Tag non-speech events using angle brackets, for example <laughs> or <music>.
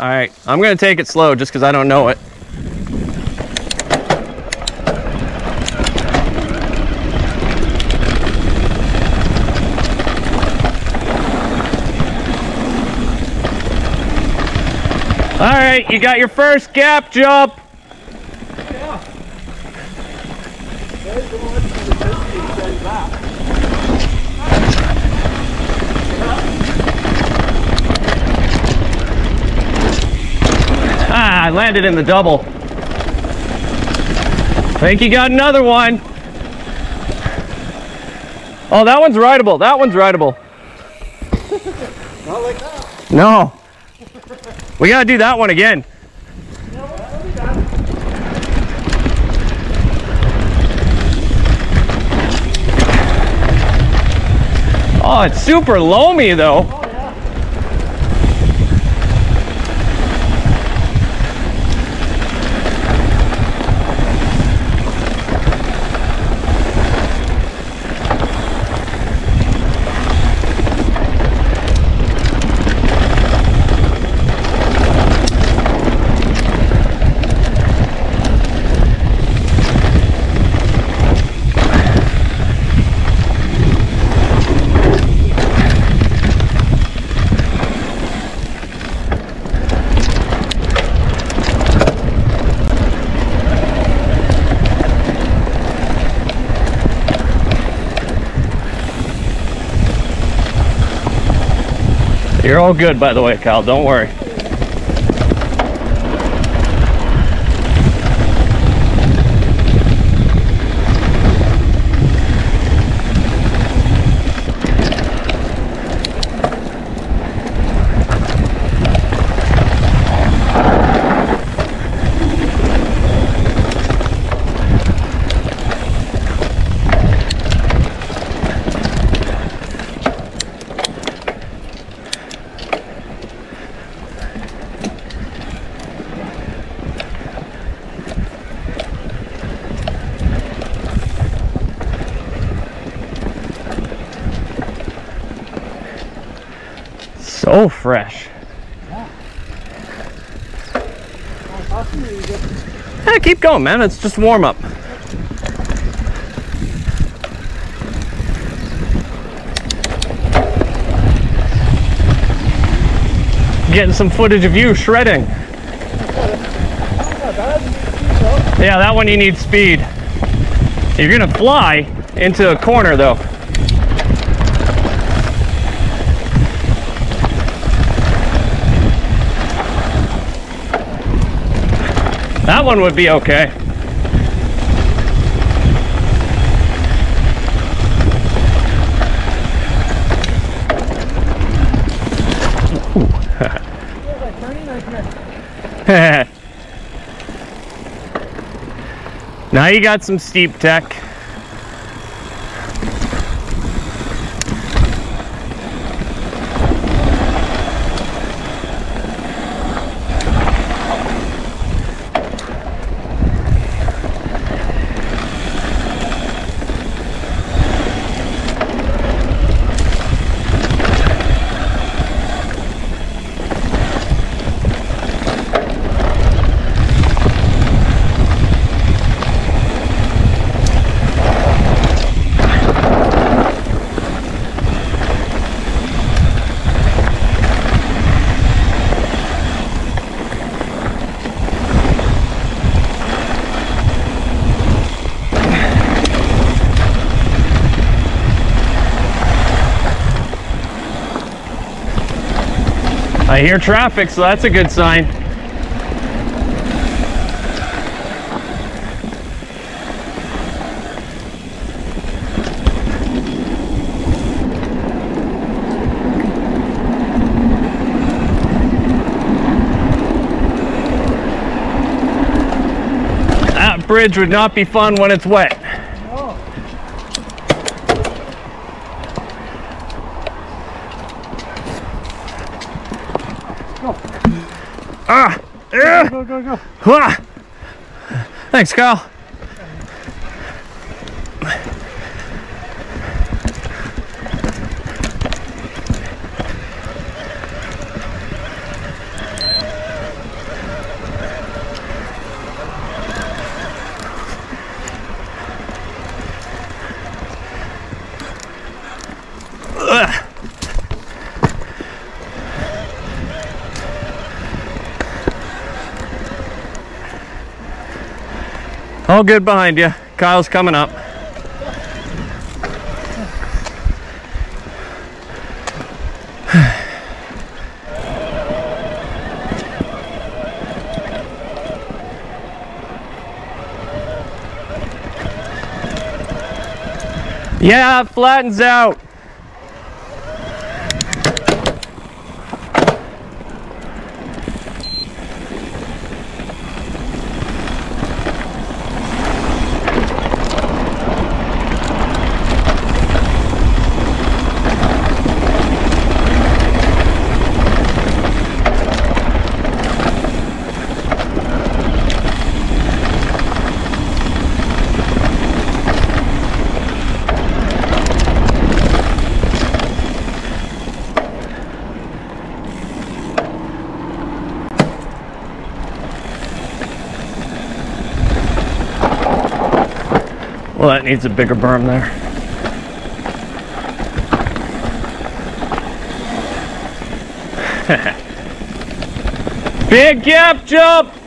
All right, I'm gonna take it slow just because I don't know it. All right, you got your first gap jump. Ah, I landed in the double. Think you got another one. Oh, that one's rideable. That one's rideable. Not like that. No. We gotta do that one again. Oh, it's super loamy though. You're all good, by the way, Kyle. Don't worry. So fresh. Yeah, keep going, man. It's just warm up. Getting some footage of you shredding. Yeah, that one you need speed. You're gonna fly into a corner though. That one would be okay. <laughs> now you got some steep tech. I hear traffic, so that's a good sign. That bridge would not be fun when it's wet. Go, go, go. Thanks, Kyle. All good behind you. Kyle's coming up. <sighs> Yeah, flattens out. Well, that needs a bigger berm there. <laughs> Big gap jump!